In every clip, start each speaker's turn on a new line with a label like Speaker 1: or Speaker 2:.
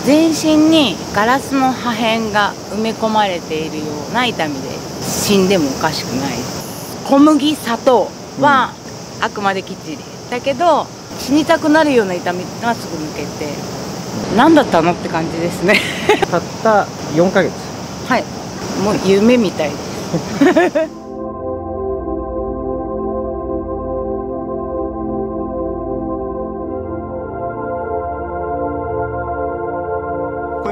Speaker 1: 全身にガラスの破片が埋め込まれているような痛みで死んでもおかしくない。小麦砂糖はあくまできっちり。だけど死にたくなるような痛みがすぐ抜けて何だったのって感じですね。
Speaker 2: たった4ヶ月。
Speaker 1: はい。もう夢みたいです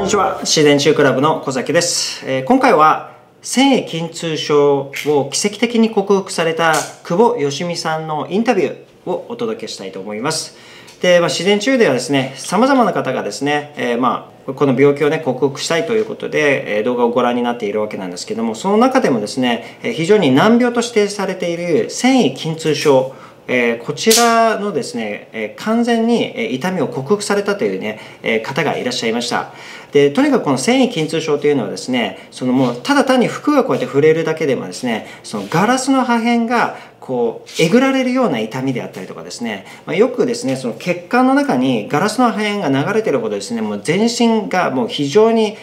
Speaker 2: にちは。自然中クラブの小崎です、えー、今回は繊維筋痛症を奇跡的に克服された久保よ美さんのインタビューをお届けしたいと思います。で、まあ、自然中ではですね様々な方がですね、えー、まあこの病気をね克服したいということで、え動画をご覧になっているわけなんですけどもその中でもですねえ非常に難病と指定されている繊維筋痛症えこちらのですね、え完全に痛みを克服されたというね、え方がいらっしゃいましたでとにかくこの繊維筋痛症というのはですねそのもうただ単に服がこうやって触れるだけでもですねそのガラスの破片がこうえぐられるような痛みであったりとかですね、まあ、よくですねその血管の中にガラスの破片が流れてるほどですねもう全身がもう非常に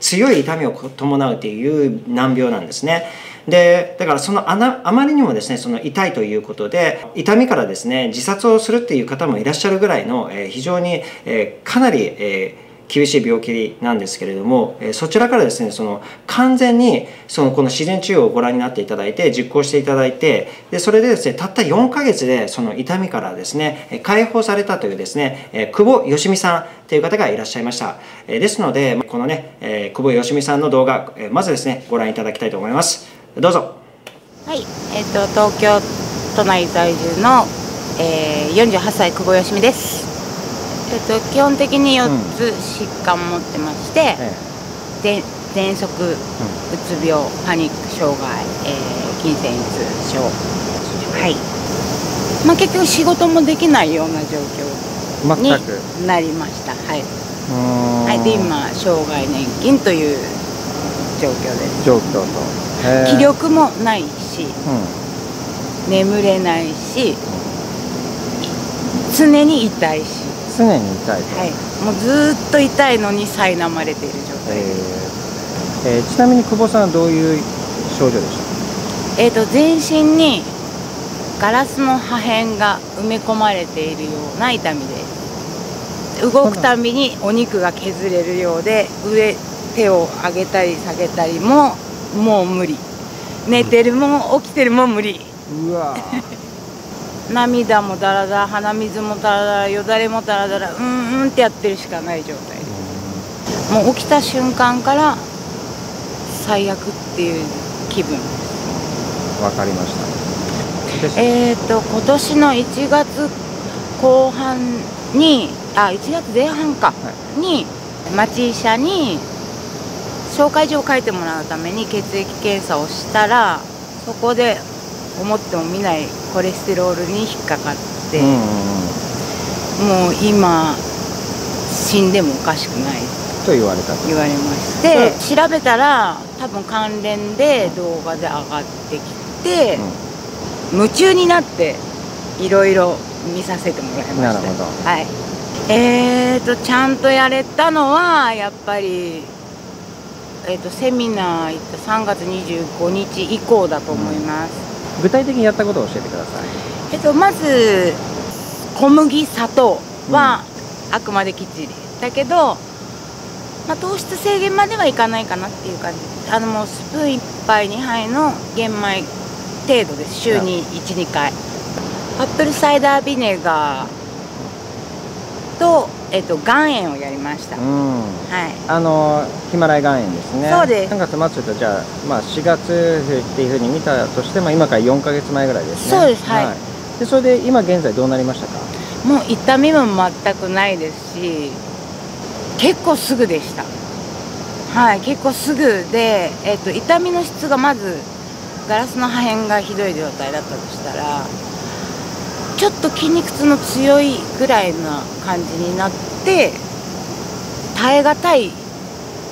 Speaker 2: 強い痛みを伴うという難病なんですね。でだからそのあなあまりにもですねその痛いということで痛みからですね自殺をするっていう方もいらっしゃるぐらいの、えー、非常に、えー、かなり、えー厳しい病気なんですけれども、えそちらからですねその完全にそのこの自然治療をご覧になっていただいて実行していただいてでそれでですねたった4ヶ月でその痛みからですね解放されたというですね、え久保よしみさんという方がいらっしゃいました、えですのでこのね、え久保よしみさんの動画、えまずですねご覧いただきたいと思います。どうぞ。
Speaker 1: はいえっ、ー、と東京都内在住の、えー、48歳久保よしみです。えっと、基本的に4つ疾患持ってまして、うん、喘息、うつ病パニック障害、えー、筋繊維痛症。はい。まあ結局仕事もできないような状況になりました。はい。はい、で今障害年金という状況です。
Speaker 2: 状況と
Speaker 1: 気力もないし、うん、眠れないし常に痛いし。
Speaker 2: 常に痛いと、
Speaker 1: はい、もうずっと痛いのに苛まれている状態。で
Speaker 2: す、えー、えー、ちなみに久保さんはどういう症状でしょ
Speaker 1: うえっ、ー、と全身にガラスの破片が埋め込まれているような痛みです動くたびにお肉が削れるようで上手を上げたり下げたりももう無理。寝てるも起きてるも無理。
Speaker 2: うわ。
Speaker 1: 涙もダラダラ鼻水もダラダラよだれもダラダラうんうんってやってるしかない状態。もう起きた瞬間から最悪っていう気分。
Speaker 2: わかりまし
Speaker 1: た。えっ、ー、と今年の1月後半にあ1月前半か、はい、に町医者に紹介状を書いてもらうために血液検査をしたらそこで思っても見ないコレステロールに引っかかって、うんうん、もう今死んでもおかしくない。
Speaker 2: と言われた
Speaker 1: 言われまして調べたら多分関連で動画で上がってきて、うん、夢中になっていろいろ見させてもらいました。なるほど、はい、えーとちゃんとやれたのはやっぱりえーと、とセミナー行った3月25日以降だと思います、
Speaker 2: 具体的にやったことを教えてください、
Speaker 1: えっと、まず小麦砂糖はあくまできっちり、だけど、まあ、糖質制限まではいかないかなっていう感じ。あのもうスプーン1杯2杯の玄米程度です。週に12回。アップルサイダービネガーとえっと、岩塩をやりました、うん、はい、
Speaker 2: あのヒマラヤ岩塩ですね。
Speaker 1: そうです。
Speaker 2: 3月末とじゃあ、まあ、4月っていうふうに見たとしても今から4か月前ぐらいです
Speaker 1: ね。そうですはい、はい、
Speaker 2: でそれで今現在どうなりましたか？
Speaker 1: もう痛みも全くないですし結構すぐでした。はい結構すぐで、えっと、痛みの質がまずガラスの破片がひどい状態だったとしたらちょっと筋肉痛の強いぐらいな感じになって耐え難い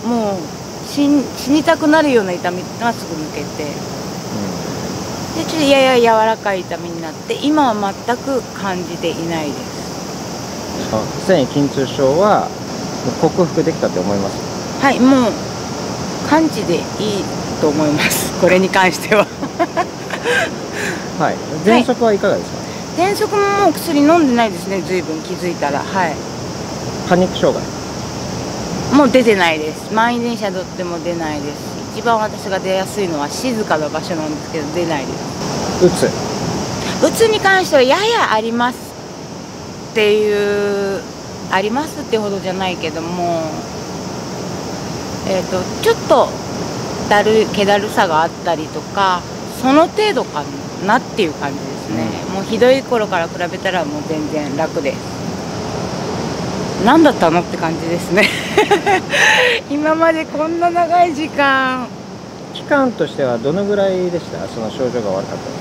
Speaker 1: もう死にたくなるような痛みがすぐ抜けて、うん、でちょっとやや柔らかい痛みになって今は全く感じていないです。
Speaker 2: 繊維筋痛症は克服できたって思います？
Speaker 1: はいもう完治でいいと思います。これに関しては。
Speaker 2: はい。喘息はいかがですか、
Speaker 1: 喘息ももう薬飲んでないですね随分気づいたら。はい。
Speaker 2: パニック障害？
Speaker 1: もう出てないです。満員電車乗っても出ないです。一番私が出やすいのは静かな場所なんですけど出ないです。
Speaker 2: うつ？
Speaker 1: うつに関してはややあります。っていうありますってほどじゃないけどもえっ、とちょっとだる気だるさがあったりとかその程度かなっていう感じもうひどい頃から比べたらもう全然楽です。何だったのって感じですね。今までこんな長い時間。
Speaker 2: 期間としてはどのぐらいでした？その症状が悪かったの。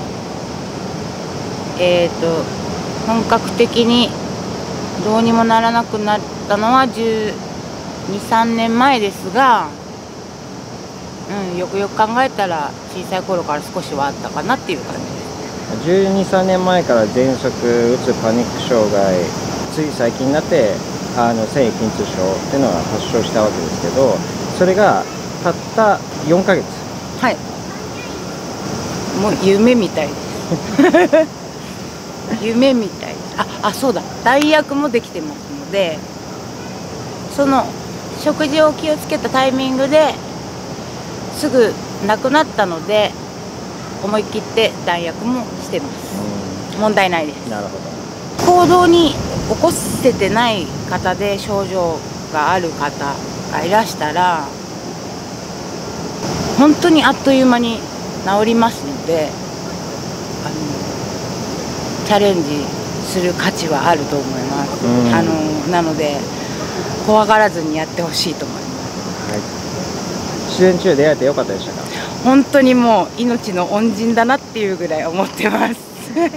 Speaker 1: えっ、と本格的にどうにもならなくなったのは123年前ですが、うん、よくよく考えたら小さい頃から少しはあったかなっていう感じです
Speaker 2: 12、3年前から喘息、うつ、パニック障害つい最近になってあの繊維筋痛症っていうのが発症したわけですけどそれがたった4ヶ月。
Speaker 1: はい。もう夢みたい。で す夢みたい。ああそうだ。代役もできてますのでその食事を気をつけたタイミングですぐ亡くなったので思い切って代役もしてます。問題ないです。
Speaker 2: なるほど
Speaker 1: 行動に起こせてない方で症状がある方がいらしたら本当にあっという間に治りますのであのチャレンジする価値はあると思います、
Speaker 2: うん。
Speaker 1: あのなので怖がらずにやってほしいと思います。
Speaker 2: 自然治療出会えてよかったでしたか？
Speaker 1: 本当にもう命の恩人だなっていうぐらい思ってます。
Speaker 2: はい。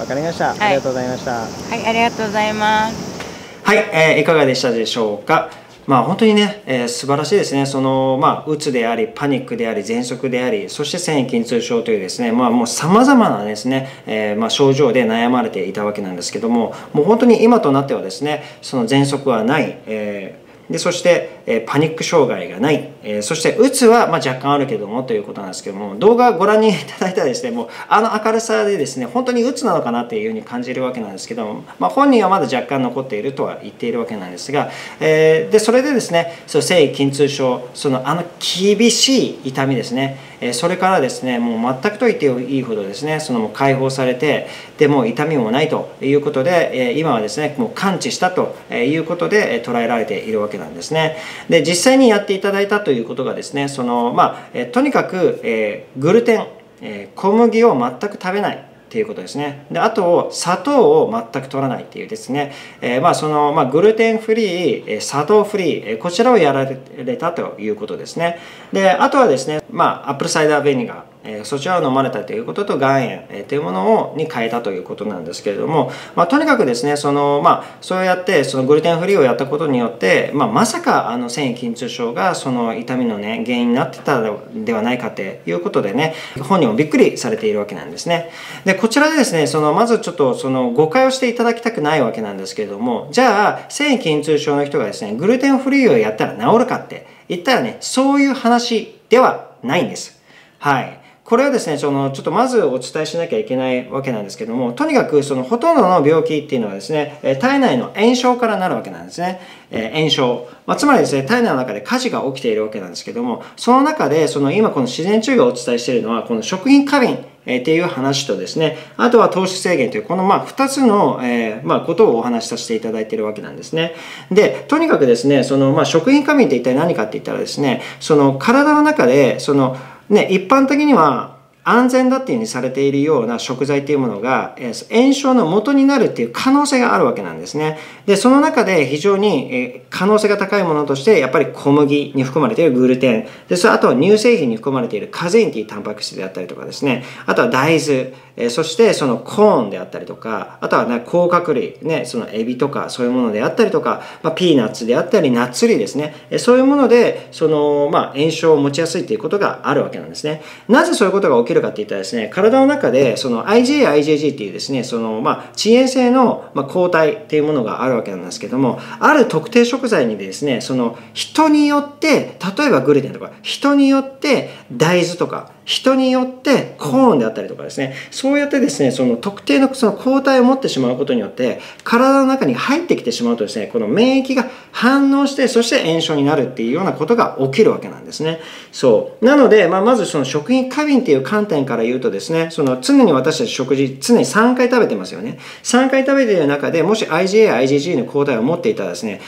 Speaker 2: わかりました、
Speaker 1: い。
Speaker 2: ありがとうございました。
Speaker 1: はいありがとうございます。
Speaker 2: はい、えーいかがでしたでしょうか？まあ本当にね、えー素晴らしいですね。その、まあ、うつであり、パニックであり、喘息であり、そして繊維筋痛症というですね、まあもう様々なですね、えーまあ症状で悩まれていたわけなんですけども、もう本当に今となってはですね、その喘息はない、えーでそして、えパニック障害がない、えそしてうつはま若干あるけどもということなんですけども動画をご覧にいただいたらですねもうあの明るさでですね本当にうつなのかなっていうふうに感じるわけなんですけども、まあ、本人はまだ若干残っているとは言っているわけなんですが、えでそれでですねその繊維筋痛症そのあの厳しい痛みですね、えそれからですねもう全くと言っていいほどですねそのもう解放されてでも痛みもないということで、え今はですねもう完治したということで捉えられているわけなんですね。で実際にやっていただいたということがですねそのまあ、えとにかく、えーグルテン、えー小麦を全く食べないっていうことですね。であと砂糖を全く取らないっていうですね、えーまあそのまあグルテンフリー、えー砂糖フリー、えーこちらをやられたということですね。であとはですね、まあアップルサイダービネガー、えそちらを飲まれたということと岩塩、えというものをに変えたということなんですけれども、まあとにかくですね、そのまあそうやってそのグルテンフリーをやったことによって、まあまさかあの線維筋痛症がその痛みのね原因になってたのではないかということでね、本人もびっくりされているわけなんですね。でこちらでですねそのまずちょっとその誤解をしていただきたくないわけなんですけれどもじゃあ繊維筋痛症の人がですねグルテンフリーをやったら治るかって言ったらねそういう話ではないんですはいこれはですねそのちょっとまずお伝えしなきゃいけないわけなんですけどもとにかくそのほとんどの病気っていうのはですね体内の炎症からなるわけなんですね、え炎症、まあ、つまりですね体内の中で火事が起きているわけなんですけどもその中でその今この自然治癒がお伝えしているのはこの食品過敏えっていう話とですね、あとは糖質制限という、このまあ2つの、えーまあ、ことをお話しさせていただいているわけなんですね。で、とにかくですね、そのまあ食品過敏って一体何かって言ったらですね、その体の中で、そのね、一般的には安全だっていうふうにされているような食材っていうものが、え炎症の元になるっていう可能性があるわけなんですね。で、その中で非常に、え可能性が高いものとして、やっぱり小麦に含まれているグルテン、で、それあとは乳製品に含まれているカゼインっていうタンパク質であったりとかですね、あとは大豆、えそしてそのコーンであったりとか、あとはね、甲殻類、ね、そのエビとかそういうものであったりとか、まあ、ピーナッツであったり、ナッツ類ですね、えそういうもので、その、まあ、炎症を持ちやすいということがあるわけなんですね。なぜそういうことが起きるるかって言ったらですね、体の中でその IgA、IgG っていうですね、そのまあ遅延性のまあ抗体っていうものがあるわけなんですけども、ある特定食材にですね、その人によって、例えばグルテンとか、人によって大豆とか、人によってコーンであったりとかですね、そうやってですね、その特定のその抗体を持ってしまうことによって、体の中に入ってきてしまうとですね、この免疫が反応して、そして炎症になるっていうようなことが起きるわけなんですね。そう。なので、まあ、まずその食品過敏っていう観点から言うとですね、その常に私たち食事、常に3回食べてますよね。3回食べている中で、もし IgA、IgG の抗体を持っていたらですね、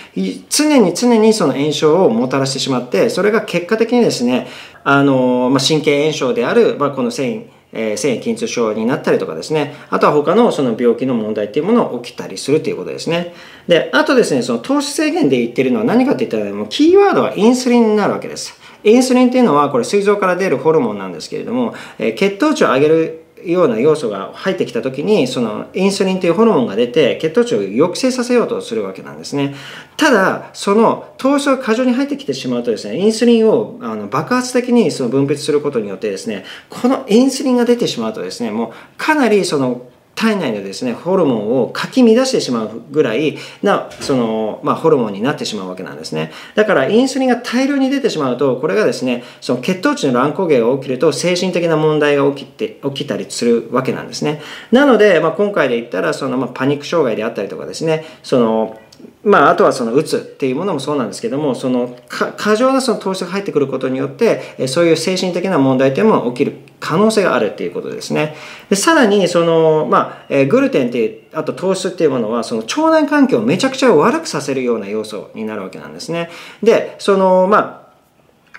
Speaker 2: 常に常にその炎症をもたらしてしまって、それが結果的にですね、あの、まあ、神経炎症である、まあ、この繊維、えー、繊維筋痛症になったりとかですね、あとは他のその病気の問題っていうものが起きたりするということですね。で、あとですね、その糖質制限で言ってるのは何かって言ったら、もうキーワードはインスリンになるわけです。インスリンっていうのはこれ膵臓から出るホルモンなんですけれども、え、血糖値を上げるような要素が入ってきた時にそのインスリンというホルモンが出て血糖値を抑制させようとするわけなんですね。ただその糖質が過剰に入ってきてしまうとですねインスリンをあの爆発的にその分泌することによってですねこのインスリンが出てしまうとですねもうかなりその体内のですねホルモンをかき乱してしまうぐらいなその、まあ、ホルモンになってしまうわけなんですね。だからインスリンが大量に出てしまうとこれがですねその血糖値の乱高下が起きると精神的な問題が起きて起きたりするわけなんですね。なので、まあ、今回で言ったらその、まあ、パニック障害であったりとかですねそのまあ、あとはそのうつっていうものもそうなんですけどもその過剰なその糖質が入ってくることによってそういう精神的な問題点も起きる可能性があるっていうことですね。でさらにその、まあえグルテンっていうあと糖質っていうものはその腸内環境をめちゃくちゃ悪くさせるような要素になるわけなんですね。でそのまあ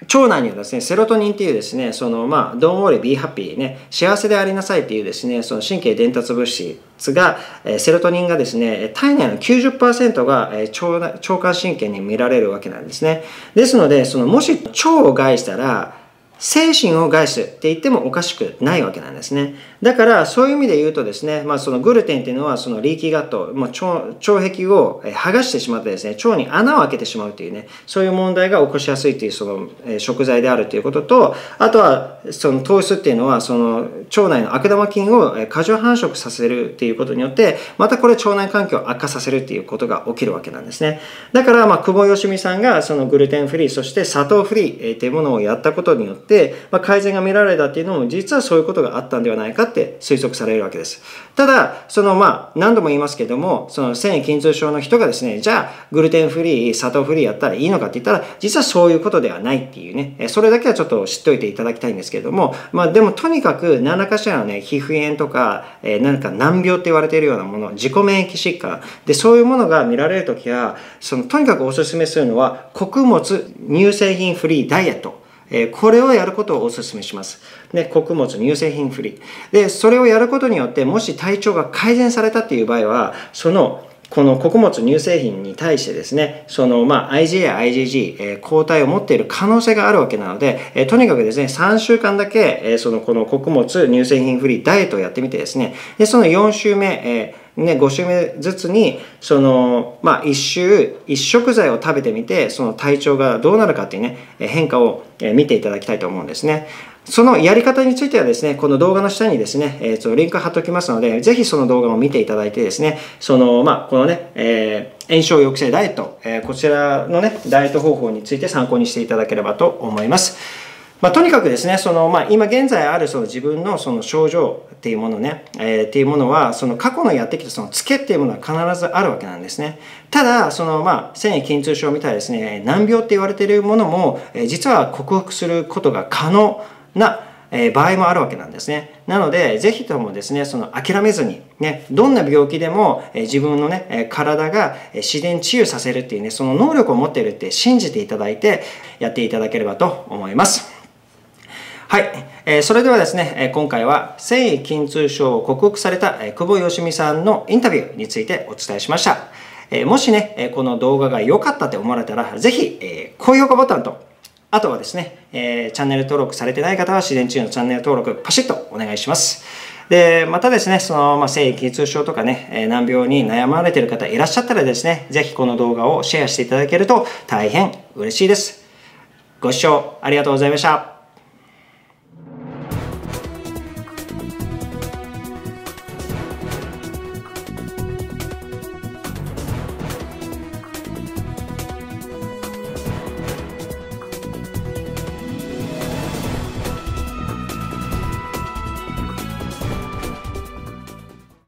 Speaker 2: 腸内にはですね、セロトニンっていうですね、そのまあ、Don't worry, be happy ね、幸せでありなさいっていうですね、その神経伝達物質が、えセロトニンがですね、体内の90%がえ腸腸管神経に見られるわけなんですね。ですので、そのもし腸を害したら、精神を害すって言ってもおかしくないわけなんですね。だからそういう意味で言うとですね、まあ、そのグルテンっていうのはそのリーキーガット、まあ、腸腸壁を剥がしてしまってですね、腸に穴を開けてしまうというね、そういう問題が起こしやすいというその食材であるということと、あとはその糖質っていうのはその腸内の悪玉菌を過剰繁殖させるっていうことによって、またこれ腸内環境を悪化させるっていうことが起きるわけなんですね。だから、まあ、久保よしみさんがそのグルテンフリー、そして砂糖フリーっていうものをやったことによって、まあ、改善が見られたっていうのも実はそういうことがあったんではないかって推測されるわけです。ただ、そのまあ何度も言いますけども、その繊維筋痛症の人がですね、じゃあグルテンフリー、砂糖フリーやったらいいのかって言ったら、実はそういうことではないっていうね、それだけはちょっと知っておいていただきたいんですけども、まあでもとにかく何らかしらのね、皮膚炎とか、えー、何か難病って言われているようなもの、自己免疫疾患、で、そういうものが見られるときは、そのとにかくお勧めするのは、穀物乳製品フリーダイエット。えこれをやることをお勧めします。で、穀物、乳製品フリー。で、それをやることによって、もし体調が改善されたっていう場合は、そのこの穀物乳製品に対してですね、そのまあ IgA や IgG、えー、抗体を持っている可能性があるわけなので、えー、とにかくですね、3週間だけ、えー、そのこの穀物乳製品フリーダイエットをやってみてですね、でその4週目、えーね、5週目ずつにその、まあ、1週1食材を食べてみてその体調がどうなるかっていうね変化を見ていただきたいと思うんですね。そのやり方についてはですねこの動画の下にですね、えー、とリンク貼っておきますのでぜひその動画を見ていただいてですねその、まあ、このね、えー、炎症抑制ダイエット、えー、こちらのねダイエット方法について参考にしていただければと思います。まあ、とにかくですねその、まあ、今現在あるその自分のその症状っていうものね、えー、っていうものはその過去のやってきたそのツケっていうものは必ずあるわけなんですねただその、まあ、繊維筋痛症みたいですね難病って言われているものも、えー、実は克服することが可能なえ場合もあるわけなんですね。なので、ぜひともですね、その諦めずに、ね、どんな病気でも、え自分のね、体が自然治癒させるっていうね、その能力を持っているって信じていただいて、やっていただければと思います。はい、えー、それではですね、今回は繊維筋痛症を克服された、久保よしみさんのインタビューについてお伝えしました。えもしね、この動画が良かったと思われたら、ぜひ、え高評価ボタンと、あとはですね、えチャンネル登録されてない方は自然治癒のチャンネル登録パシッとお願いします。で、またですね、その、まあ、性筋痛症とかね、え難病に悩まれている方いらっしゃったらですね、ぜひこの動画をシェアしていただけると大変嬉しいです。ご視聴ありがとうございました。